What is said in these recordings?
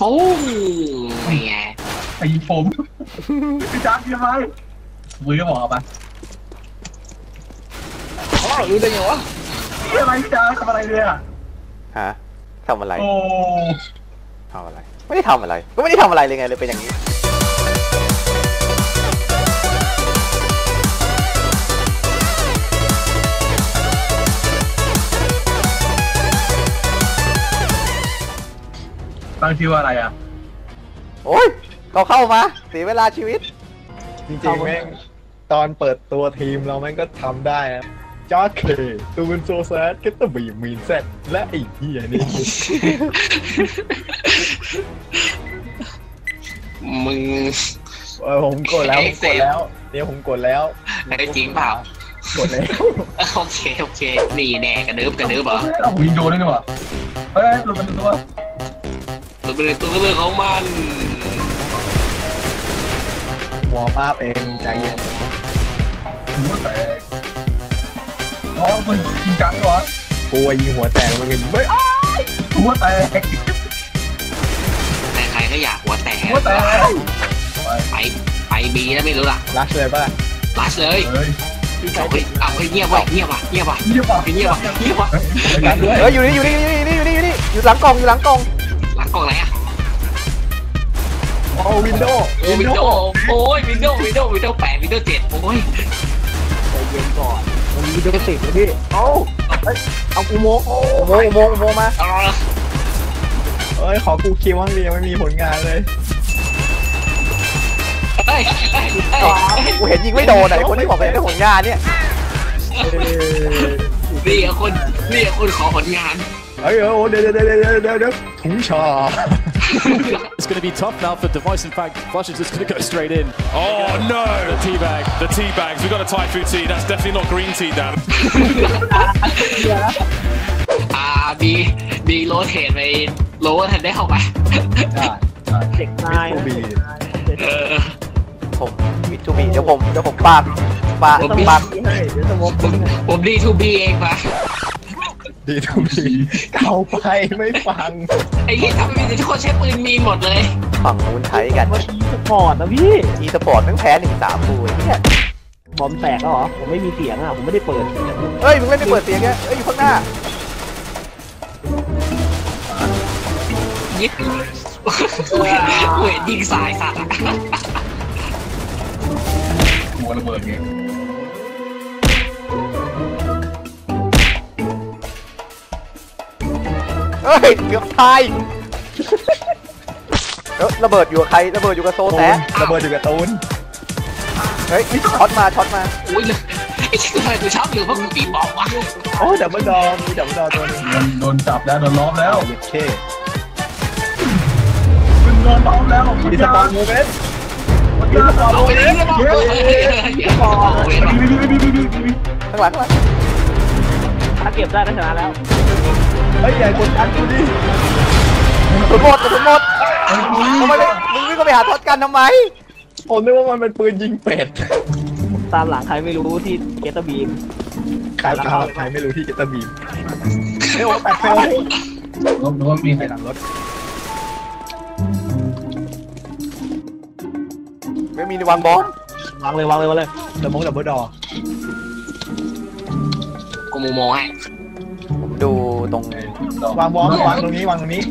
ฟูนี่ไงตีผมพี่จานยังไงมือก็บอกเอาไปอ๋อรู้ได้ไงวะนี่อะไรพี่จานทำอะไรเนี่ยฮะทำอะไร โอ้ทำอะไร ไม่ได้ทำอะไร ก็ไม่ได้ทำอะไรเลยไงเลยเป็นอย่างนี้ ตั้งชื่อว่าอะไรอะโอ้ยเราเข้ามาเสียเวลาชีวิต จริงๆแม่งตอนเปิดตัวทีมเราแม่งก็ทำได้นะจอร์ดเคตูนโซแซดก็ตบีมีนเซตและไอ้เหี้ยนี่ มึง เออผมกดแล้วผมกดแล้วเดี๋ยวผมกดแล้วไอ้จริงเปล่า กดแล้วโอเคโอเคนี่แน่กระดึบกระดึบเหรอเอายิงโดนด้วยนี่หว่าเฮ้ยหลุดมันตัว ตัวเป็นตัวเรื่องของมันวอร์มอัพเองใจเย็นหัวแตกอ๋อมันยิงจังเหรอกลัวยิงหัวแตกมันก็ยิงไม่อ้าวหัวแตกแต่ใครก็อยากหัวแตกหัวแตกไปไปบีแล้วไม่รู้ล่ะรักเลยป่ะลัสเลยเฮ้ยเอาเฮ้ยเอาเฮ้ยเงียบว่ะเงียบว่ะเงียบว่ะเงียบว่ะเงียบว่ะเงียบว่ะรักด้วยเฮ้ยอยู่นี่อยู่นี่อยู่นี่อยู่นี่อยู่นี่อยู่หลังกล่องอยู่หลังกล่องหลัง กล่องไหนอะโอ้ window โอ้ window โอ้ย window window window แปด window เจ็ดโอ้ยใจเย็นก่อนมันมีโดนติดนะพี่เอ้าเอ้ยเอาอุโมงค์โอ้อุโมงค์อุโมงค์อุโมงค์มาเอาละเอ้ยขอกู kill บ้างดิยังไม่มีผลงานเลยเฮ้ยเฮ้ยเฮ้ยกูเห็นยิงไม่โดนไหนคนที่บอกเป็นเรื่องของงานเนี่ยเอ้ยนี่อะคนนี่อะคนขอผลงาน เอ้ยเอ้ยโอ้เดี๋ยวเดี๋ยวเดี๋ยวเดี๋ยวเดี๋ยวเดี๋ยวถุงชา It's going to be tough now for Device. In fact, Flush is just going to go straight in. Oh no! The teabag, the teabags. We've got a Thai food tea. That's definitely not green tea, Dan. อ่าบีบีโรเทตไปโรทันได้เข้าไปเด็กนายบีเออผมวิทูบีเดี๋ยวผมเดี๋ยวผมปาดปาดผมมีปาดให้เดี๋ยวสมองผมผมดีทูบีเองปะ ดีทูบีเก่าไปไม่ฟังไอ้ที่ทำให้ทุกคนใช้ปืนมีหมดเลย ฝั่งนู้นใช้กันว่าอีสปอร์ตนะพี่อีสปอร์ตแม่งแพ้หนึ่งสามกูไอ้เนี่ยบอมแตกแล้วเหรอ ผมไม่มีเสียงอะ ผมไม่ได้เปิด เฮ้ย มึงเล่นไม่เปิดเสียงแกเอ้ย อยู่ข้างหน้ายิบเวทเวทยิงสายสัตว์อะหัวระเบิดไง ฮ้ยเกือบตายแล้วระเบิดอยู่กับใครระเบิดอยู่กับโซแซะระเบิดอยู่กับตูนเฮ้ยช็อตมาช็อตมาอุ้ยเลยไอ้ที่ทำไมกูชอบอยู่เพราะกูปีบอกวะโอ้ดับเบิลดอมีดับเบิลดอตัวนึงโดนโดนจับแล้วโดนล้อมแล้วเย็ดเคเป็นโดนล้อมแล้วมีสปอนโมเมนต์มีสปอนเอาไปเลยนะบอกเลยบอกเวทข้างหลังข้างหลัง ถ้าเก็บได้ก็ชนะแล้ว เฮ้ยใหญ่กดดันกูดิกระสุนหมดกระสุนหมดทำไมไม่มึงวิ่งเข้าไปหาทอดกันทำไมผมนึกว่ามันเป็นปืนยิงเป็ดตามหลังใครไม่รู้ที่เกตบีมใครตามใครไม่รู้ที่เกตเตอร์บีมเฮ้ยโอ้แปดเฟลล้มล้มมีใครหลังรถ ไม่มีวางบอมวางเลยวางเลยวางเลยดับมงดับเบิลดอ กูมูโมให้ผมดูตรงวางบอมวางตรงนี้วางตรงนี้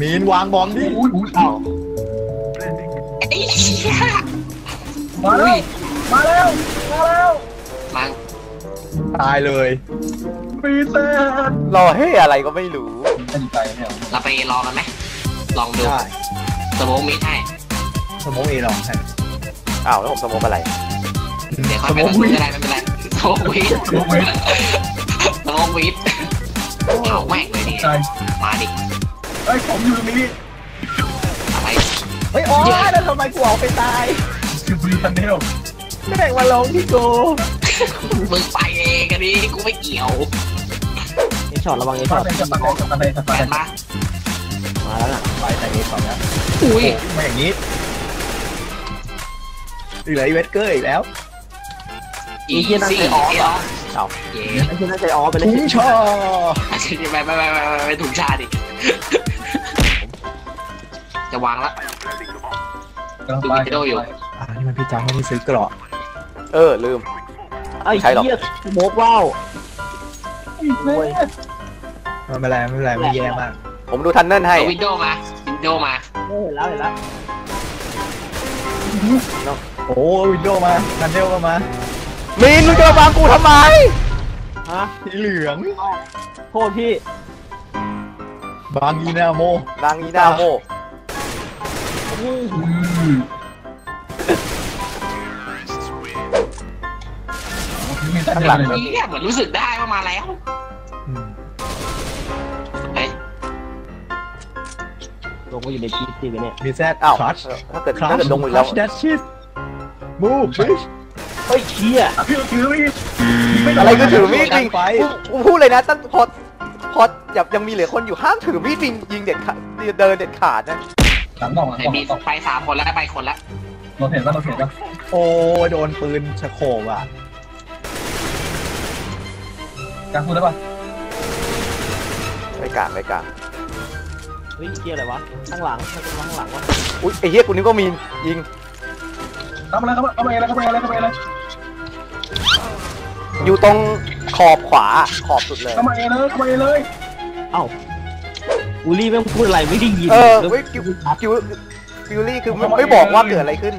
มีนวางบอมดิอุ้ยอุ้ยเอ้าไอ้เหี้ยมาแล้ว มาแล้ว มาแล้วล้างตายเลยปีเตอร์รอเฮ้ยอะไรก็ไม่รู้อันนี้ใจเนี่ยเราไปรอกันไหมลองดูได้สมองมิดให้สมองเอลองให้อ้าวแล้วผมสมองอะไร เดี๋ยวค่อยไปตัดสินก็ได้ไม่เป็นไรสมองวิดโอ้ยสมองวิดเอาแม่งเลยดิใจมาดิไอ้ยผมอยู่ตรงนี้อะไรเฮ้ยโอ้ยแล้วทำไมกูเอาไปตายคือบีทันเดลไม่แบ่งมาลงที่กูมึงไปเองกันดิกูไม่เกี่ยวเอช็อตระวังเอช็มาอตเลยจะมาเลยจะมาเลยจะแฟมาเลยนมามาแล้วน่ะไปแต่เอก่อนนะอุ้ยมาอย่างนี้เหลืออีเวสเกอร์อีกแล้ว อีซี่อ๋อเหรอเอาเย้ไอ้ที่นั่นใจอ๋อเป็นถุงชอไปไปไปไปไปไปถุงชาดิ จะวางละกำลังดูไปวิดีโออยู่อ่านี่มันพี่จังไม่ได้ซื้อเกราะเออลืมไอ้ใช่หรอกเหี้ยโมกว้าวแม่ไม่เป็นไรไม่เป็นไรไม่แย่มาก ผมดูทันเนิลให้เอาวิดีโอมาวิดีโอมาเออเห็นแล้วเห็นแล้วโอ้วินโดว์มาคันเดลก็มา มีนมึงจะมาวางกูทำไม ฮะสีเหลืองโทษพี่ บางอีนาโมนางนีนาโมอืมมีแต่ข้างหลังเลยนี่เหมือนรู้สึกได้ว่ามาแล้วอืมเฮ้ยลงมาอยู่ในจีจีกันเนี่ยมีแซดอ้าวคลัชถ้าเกิดคลัถ้าชเกิดลงอีกแล้วคลัชแดชชิสมูฟบิช เฮ้ยเชี่ยพี่ถือมีดอะไรก็ถือมีดดัยินงไฟกูกูพูดเลยนะตั้งพอพอแบบยังมีเหลือคนอยู่ห้ามถือมีดยิงยิงเด็ดขาดเดินเด็ดขาดนะหลังกล่องหลังไหนกล่องมีไปสามคนแล้วไปคนละเราเห็นว่าเราเห็นว่าโอ้ยโดนปืนชะโคบอะการพูดได้ป่ะไปกลางไปกลางเฮ้ยเชี่ยอะไรวะข้างหลังมันเป็นข้างหลังวะอุ้ยไอ้เหี้ยกูนึกว่ามีนยิงเข้ามาเลยเข้ามาเข้ามาเลยเข้ามาเลยเข้ามาเลย อยู่ตรงขอบขวาขอบสุดเลยเข้ามาเลยเข้ามาเลยเอ้าอูรี่แม่งพูดอะไรไม่ได้ยินเออแล้วเว้ยคิวคิวฟิวลี่คือไม่ไม่บอกว่าเกิดอะไรขึ้น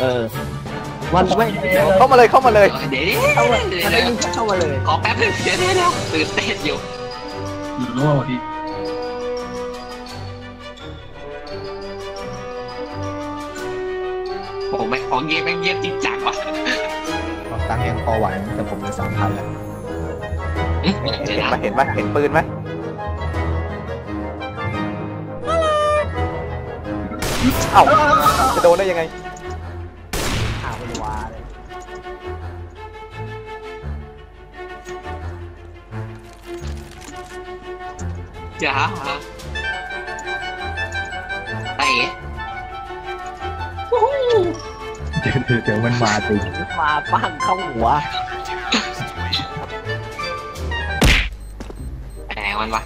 เออมันไม่เข้ามาเลยเข้ามาเลย เดี๋ยวเดี๋ยวเข้ามาเดี๋ยวมันได้เดี๋ยวยินเข้ามาเลย ขอแป๊บนึงเดี๋ยวเดี๋ยวเดี๋ยวตื่นเต้นอยู่อยู่รู้ว่าพี่ผมไม่ของเย็บแม่งเย็บจริงจังว่ะ ตังค์ยังพอไหวแต่ผมจะสามพันแล้วอืมเดี๋ยวเห็นนะไหมเห็นไหมเห็นปืนไหมเอ้าจะโดนได้ยังไงข่าวเป็นวาเลยเดี๋ยวฮะไปเอ๋วู้ฮู้ เดี๋ยวเดี๋ยวเดี๋ยวมันมาจริงมาปั้งเข้าหัวไปไหนวันวะ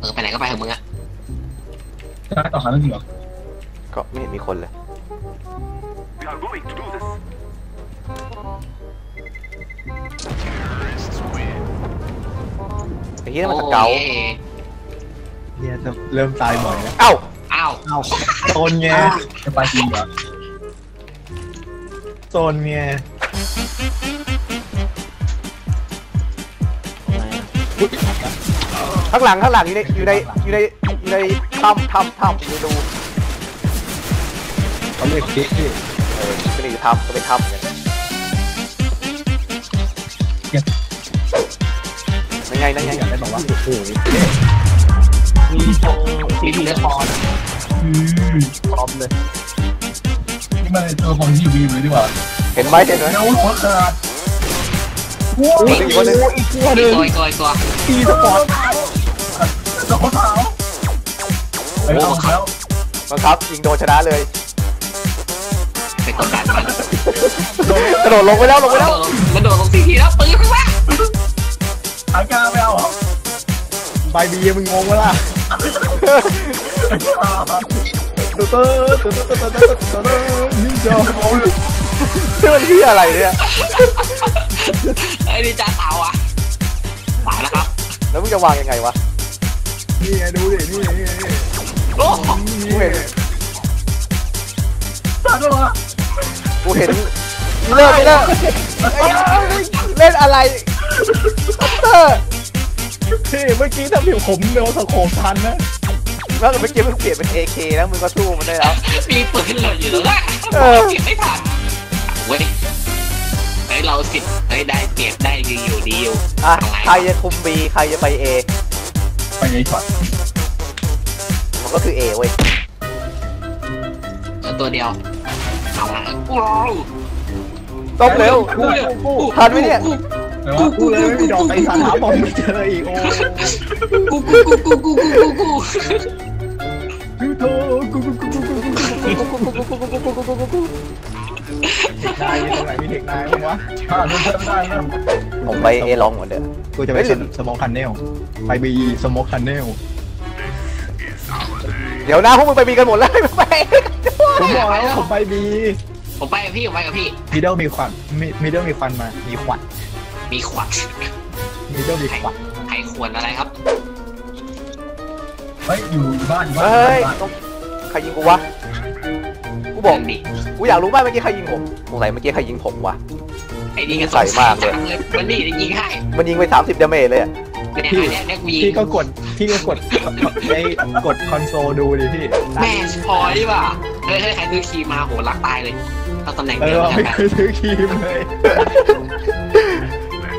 เออไปไหนก็ไปเถอะมึงอะจะต่อหาเรื่องจริงเหรอก็ไม่เห็นมีคนเลยไอ้เหี้ยนั่นมันสเกาโอ้ยเนี่ยจะเริ่มตายบ่อยแล้วเอ้าอ้าวโซนไงจะไปจริงเหรอ โซนไงข้างหลังข้างหลังอยู่ในอยู่ในอยู่ในอยู่ในถ้ำถ้ำถ้ำอยู่ดูเขาเรียกคิกพี่เออไม่ได้อยู่ถ้ำก็ไปถ้ำเหมือนกันนั่นไงนั่นไงอยากได้บอกว่าโอ้โหมีตรงสีเหลืองพอนะอืมพร้อมเลย นี่มันตัวของที่อยู่บีเลยดีกว่าเห็นไหมเห็นไหมเดี๋ยวหัวขาดโอ้อียกคนหนึงอีกตัวอีหนึ่งตัวอีกตัวอีกตัวอีสปอร์ตตัวขาวเฮ้ยเอาแล้วบังคับยิงโดนชนะเลยไปกดดันมันกระโดดลงไปแล้วลงไปแล้วมันโดดลงสี่ทีแล้วปืนขึ้นมาหายกาไม่เอาเหรอใบบีมึงงงวะล่ะ ตุ๊ดตุ๊ดตุ๊ดตุ๊ดตุ๊ดตุ๊ดตุ๊ดนินจาชื่อมันที่อะไรเนี่ย ไอ้นี่จ้าเต่าอะตายแล้วครับ แล้วมึงจะวางยังไงวะ นี่ไงดูดิ นี่นี่นี่โอ้กูเห็นตาด้วยวะกูเห็นเลิกเลิกเล่นอะไรเตอร์พี่เมื่อกี้ถ้าผิวผมโดนสะโขบทันนะ แล้วเมื่อกี้มึงเปลี่ยนเป็น AK แล้วมึงก็สู้มันได้แล้ว มีปืนหล่นอยู่ตรงนั้นเออ เก็บไม่ทันเว้ยไอ้ยเราสิบไอ้ยได้เปรียบได้ดีอยู่ดีอยู่อะใครจะคุม B ใครจะไป A ไปไอ้ช็อตมันก็คือ A เว้ยเหลือตัวเดียวเอาละว้าวต้องเร็วทันไหมเนี่ยแต่ว่ากูเลยไม่มีดอกไอ้สารหาบอมไม่เจออีกโอ้ กูกูกูกูกูกูกู นายมีตรงไหนมีเทคนายบ้งวะถ้าเดินไม่ได้แล้วกูผมไปเอลองหมือนเดิมกูจะไปเฮ้ยหรือสโมคันเนลไปบีสโมคันเนลเดี๋ยวนะพวกมึงไปมีกันหมดแล้วไม่ไปผมบอกแล้วผมไปบีผมไปกับพี่ผมไปกับพี่มิดเดิลมีควันมิดเดิลมีควันมา มีควันมีขวัญมิดเดิลมีควันใครควรอะไรครับ เฮ้ยอยู่บ้านอยู่บ้านเฮ้ยบ้านต้องใครยิงกูวะ กูบอกดิกูอยากรู้มากเมื่อกี้ใครยิงผมสงสัยเมื่อกี้ใครยิงผมวะ ไอ้นี่ก็ใส่มากเลยจังมันนี่ยิงให้มันยิงไป30ดาเมจเลยอะเนี่ยเนี่ยเนี่ยกูยิงพี่ก็กดพี่ก็กดไอ้กดคอนโซลดูดิพี่ แม่สปอยดีป่ะเฮ้ยเฮ้ยใครซื้อคีย์มาโหรักตายเลยเอาตำแหน่งเอเดียอวเรากันไม่ไปเคยซื้อครีมเลย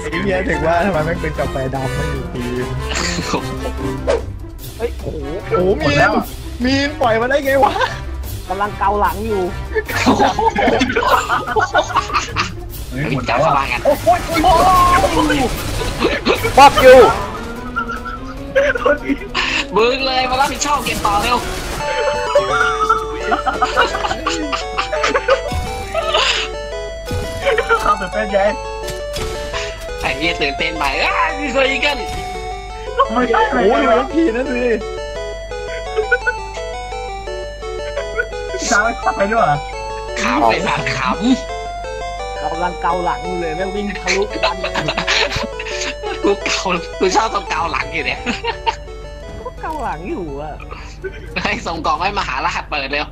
ไอ้เหี้ยถึงว่าทำไมแม่งเป็นกาแฟดำไม่มีครีม เฮ้ยโอ้โหโอ้โหมีนมีนปล่อยมาได้ไงวะกำลังเกาหลังอยู่ เฮ้ยเฮ้ยหมดจัแล้บวเข้าอะมากันโอ้โหโอ้โหป๊อกอยู่มึงเลยมารับผิดชอบเกมต่อเร็วเข้าไปเป็นไงไอ้เหี้ยตื่นเต้นไปอ้ามีโซยิกัน ไม่ได้เลโอ้ยยเหลือทีนั่นสิช้างขับไปด้วยเหรอขำไปสารขกำลังเกาหลังอยู่เลยแม่งวิ่งทะลุดันำกูเกากูชอบตรงเกาหลังอยู่เนี่ยก็เกาหลังอยู่อะ ให้ส่งกล่องให้มหารหัสเปิดเร็ว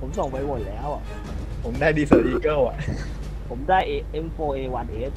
ผมส่งไปหมดแล้วอะ ผมได้ดีเซลอีเกิลอะ ผมได้ M4A1S